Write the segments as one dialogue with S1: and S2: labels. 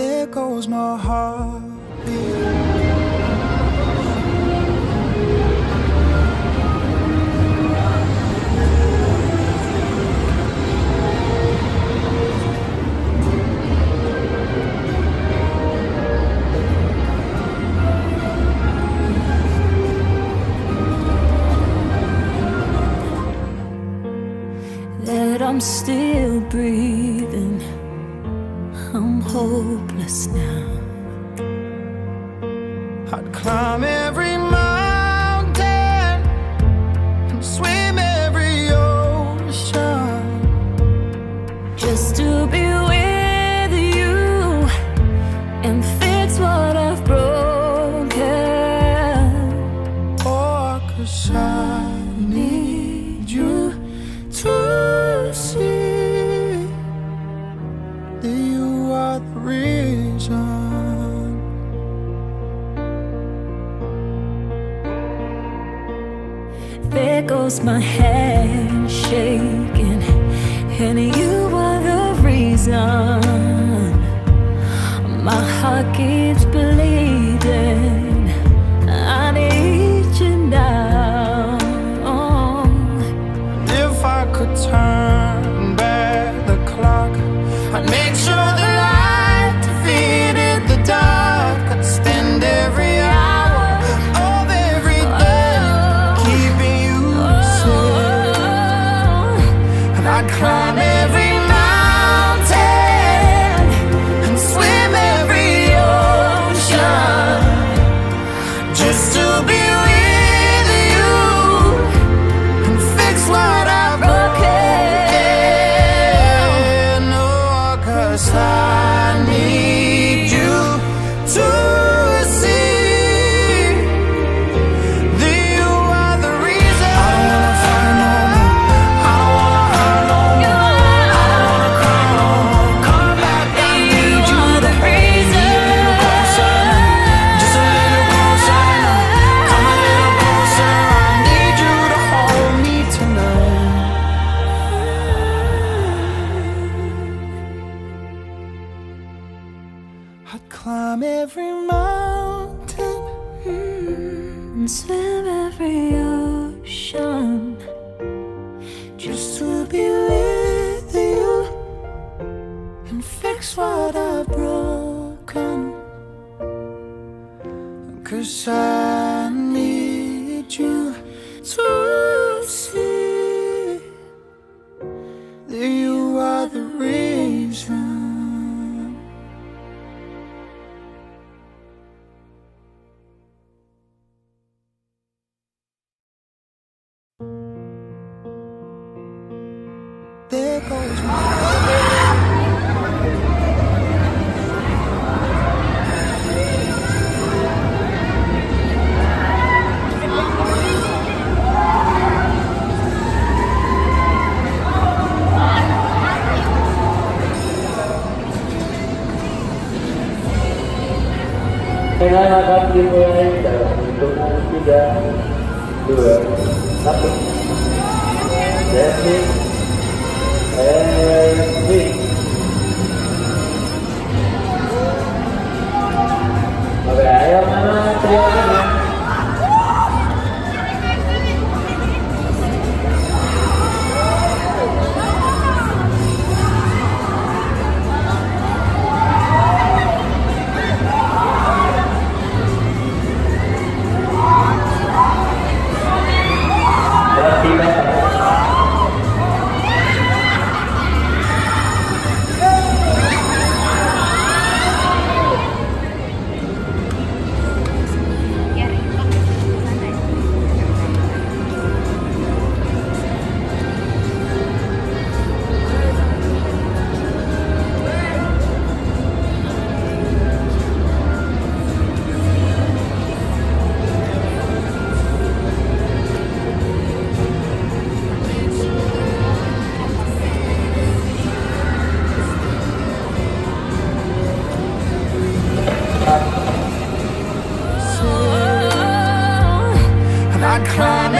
S1: There goes my heartbeat.
S2: that I'm still breathing. Hopeless now.
S1: I'd climb every mountain and swim every ocean.
S2: Just to be with you and fix what I've broken.
S1: Or cause I
S2: and you are the reason. My heart keeps
S1: climb every mountain hmm, and
S2: swim every ocean.
S1: just to be with you and fix what I've broken. Cause I There goes
S3: akan dimulai dalam tiga, dua, satu. climb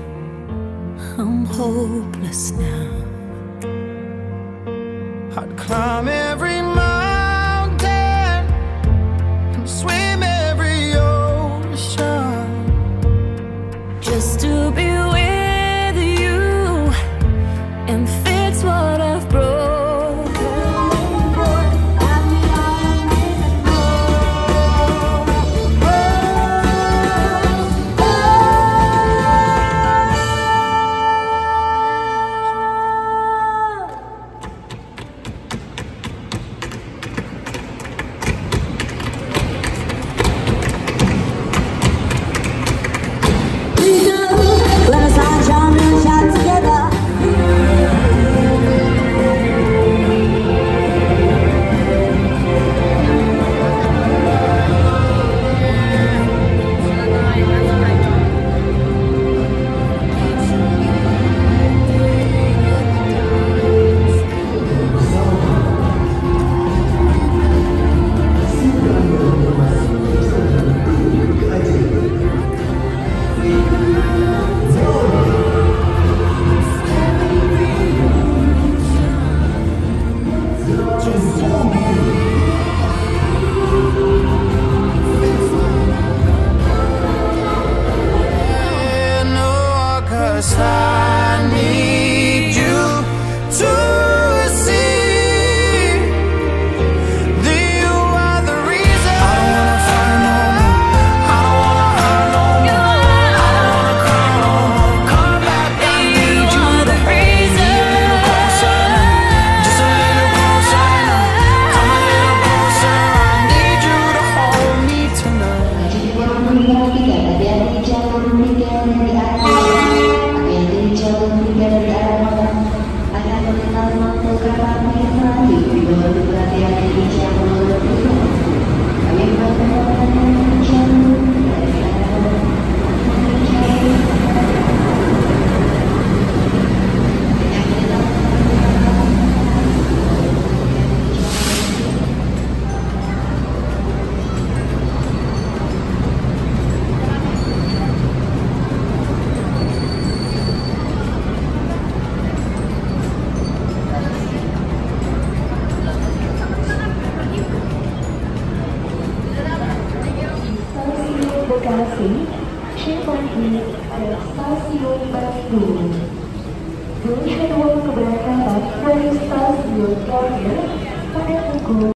S2: I'm hopeless now.
S1: I'd climb
S4: it. home.